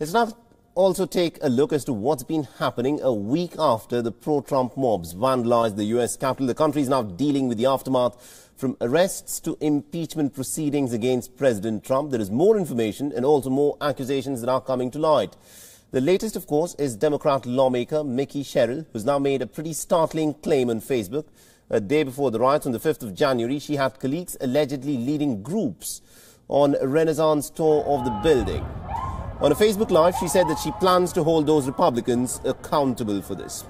Let's now also take a look as to what's been happening a week after the pro-Trump mobs vandalized the U.S. Capitol. The country is now dealing with the aftermath from arrests to impeachment proceedings against President Trump. There is more information and also more accusations that are coming to light. The latest, of course, is Democrat lawmaker Mikie Sherrill, who's now made a pretty startling claim on Facebook. A day before the riots on the 5th of January, she had colleagues allegedly leading groups on a reconnaissance tour of the building. On a Facebook Live, she said that she plans to hold those Republicans accountable for this.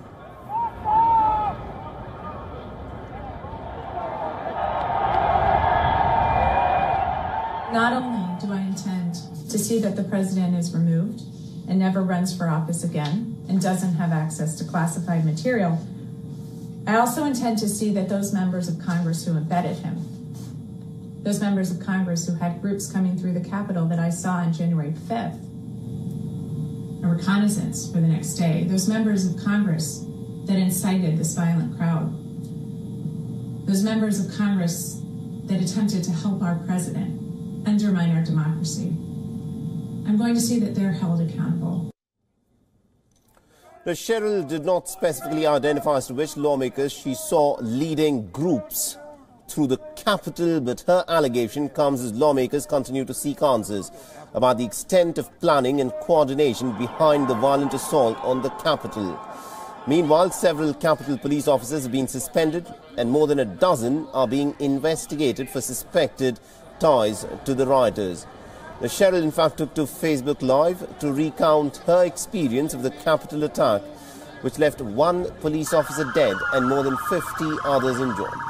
Not only do I intend to see that the president is removed and never runs for office again and doesn't have access to classified material, I also intend to see that those members of Congress who embedded him, those members of Congress who had groups coming through the Capitol that I saw on January 5th, a reconnaissance for the next day. Those members of Congress that incited this violent crowd. Those members of Congress that attempted to help our president undermine our democracy. I'm going to see that they're held accountable. Now, Sherrill did not specifically identify as to which lawmakers she saw leading groups through the Capitol, but her allegation comes as lawmakers continue to seek answers about the extent of planning and coordination behind the violent assault on the Capitol. Meanwhile, several Capitol police officers have been suspended and more than a dozen are being investigated for suspected ties to the rioters. The Sherrill, in fact, took to Facebook Live to recount her experience of the Capitol attack, which left one police officer dead and more than 50 others injured.